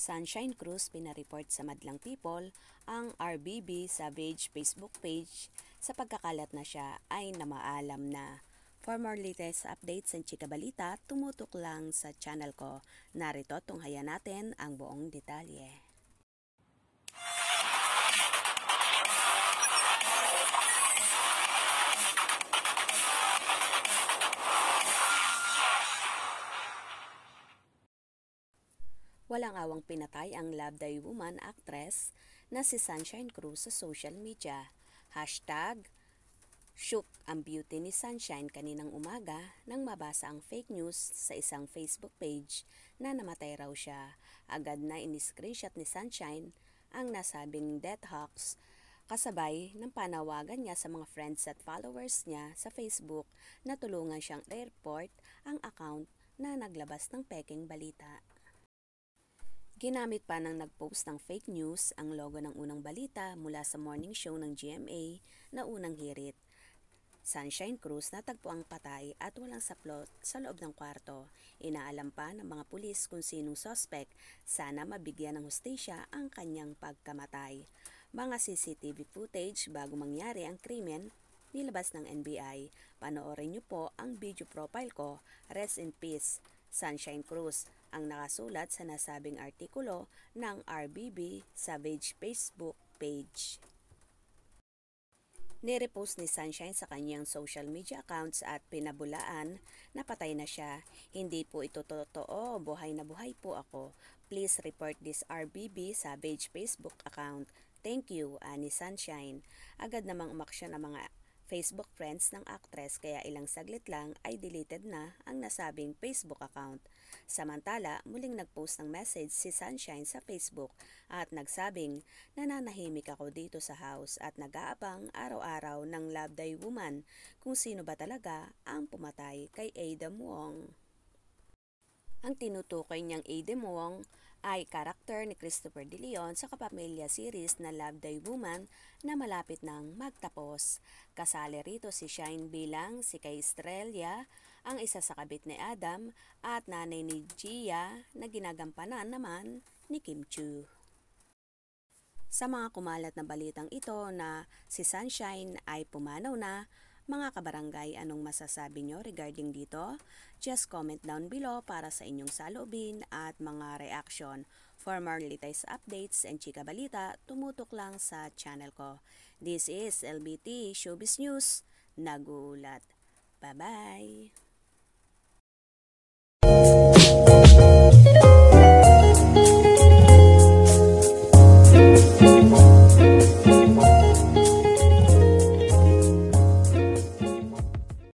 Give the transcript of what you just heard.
Sunshine Cruz pinareport sa Madlang People ang RBB Savage Facebook page sa pagkakalat na siya ay namaalam na. For more latest updates and chika balita, tumutok lang sa channel ko. Narito tunghayan natin ang buong detalye. Walang awang pinatay ang Love Day Woman actress na si Sunshine Cruz sa social media. Hashtag Shook ang beauty ni Sunshine kaninang umaga nang mabasa ang fake news sa isang Facebook page na namatay raw siya. Agad na in-screenshot ni Sunshine ang nasabing death hoax kasabay ng panawagan niya sa mga friends at followers niya sa Facebook na tulungan siyang report ang account na naglabas ng peking balita. Ginamit pa ng nagpost ng fake news ang logo ng unang balita mula sa morning show ng GMA na unang hirit. Sunshine Cruz natagpo ang patay at walang saplot sa loob ng kwarto. Inaalam pa ng mga pulis kung sinong sospek. Sana mabigyan ng hustisya ang kanyang pagkamatay. Mga CCTV footage bago mangyari ang krimen nilabas ng NBI. Panoorin niyo po ang video profile ko. Rest in peace, Sunshine Cruz ang nakasulat sa nasabing artikulo ng RBB Savage Facebook page. Nirepost ni Sunshine sa kanyang social media accounts at pinabulaan na patay na siya. Hindi po ito totoo, buhay na buhay po ako. Please report this RBB Savage Facebook account. Thank you, Ani Sunshine. Agad namang umaksyon ang mga Facebook friends ng actress kaya ilang saglit lang ay deleted na ang nasabing Facebook account. Samantala, muling nagpost ng message si Sunshine sa Facebook at nagsabing nananahimik ako dito sa house at nag-aabang araw-araw ng Love Day Woman kung sino ba talaga ang pumatay kay Adam Wong. Ang tinutukoy niyang Adam Wong ay karakter ni Christopher De Leon sa kapamilya series na Love Day Woman na malapit nang magtapos. Kasali rito si Shine bilang si Kay Estrella, ang isa sa kabit ni Adam at nanay ni Gia na ginagampanan naman ni Kim Chu. Sa mga kumalat na balitang ito na si Sunshine ay pumanaw na, mga kabarangay, anong masasabi nyo regarding dito? Just comment down below para sa inyong salubin at mga reaction. For more latest updates and chika balita, tumutok lang sa channel ko. This is LBT Showbiz News. Nagulat. Bye-bye!